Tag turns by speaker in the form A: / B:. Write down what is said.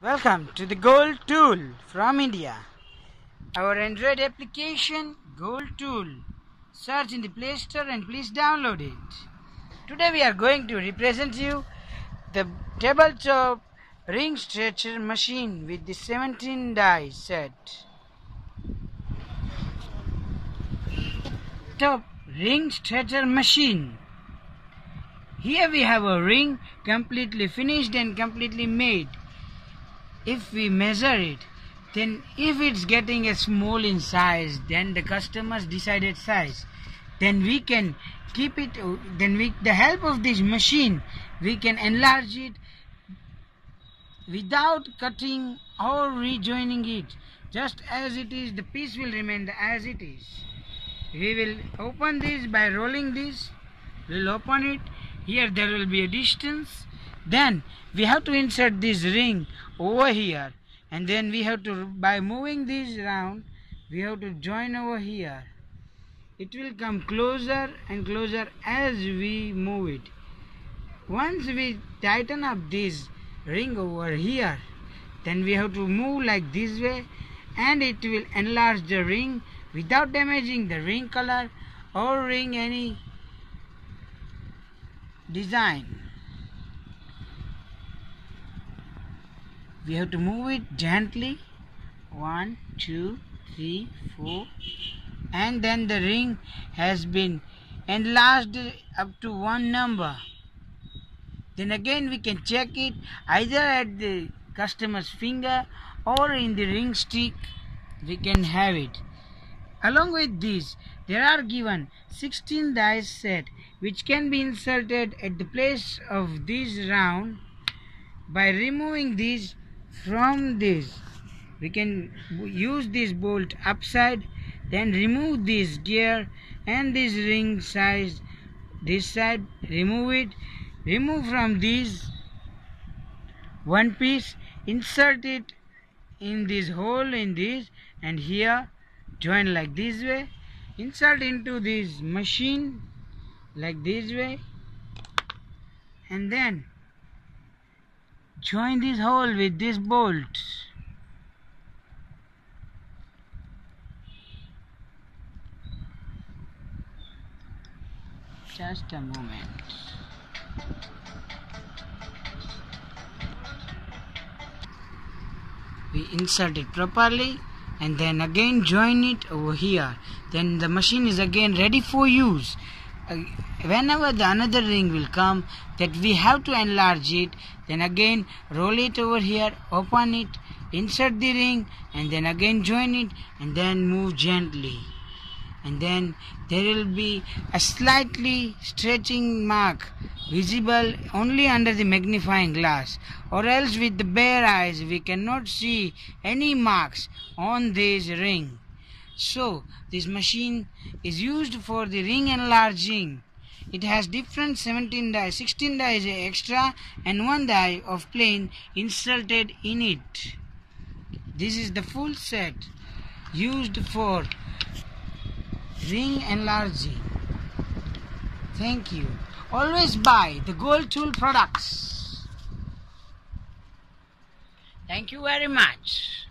A: Welcome to the Gold Tool from India. Our Android application Gold Tool. Search in the Play Store and please download it. Today we are going to represent you the tabletop ring stretcher machine with the 17 die set. Top ring stretcher machine. Here we have a ring completely finished and completely made if we measure it then if it's getting a small in size then the customer's decided size then we can keep it then with the help of this machine we can enlarge it without cutting or rejoining it. Just as it is the piece will remain as it is. We will open this by rolling this. We'll open it. Here there will be a distance then we have to insert this ring over here. And then we have to by moving this round we have to join over here. It will come closer and closer as we move it. Once we tighten up this ring over here then we have to move like this way and it will enlarge the ring without damaging the ring color or ring any design we have to move it gently. One two three four. And then the ring has been enlarged up to one number. Then again we can check it either at the customer's finger or in the ring stick. We can have it. Along with this there are given 16 dice set which can be inserted at the place of this round. By removing these from this. We can use this bolt upside then remove this gear and this ring size this side remove it. Remove from this one piece insert it in this hole in this and here join like this way. Insert into this machine like this way. And then join this hole with this bolt just a moment. We insert it properly and then again join it over here. Then the machine is again ready for use whenever the another ring will come that we have to enlarge it then again roll it over here open it insert the ring and then again join it and then move gently. And then there will be a slightly stretching mark visible only under the magnifying glass or else with the bare eyes we cannot see any marks on this ring so this machine is used for the ring enlarging. It has different 17 die 16 die extra and one die of plain inserted in it. This is the full set used for ring enlarging. Thank you. Always buy the gold tool products. Thank you very much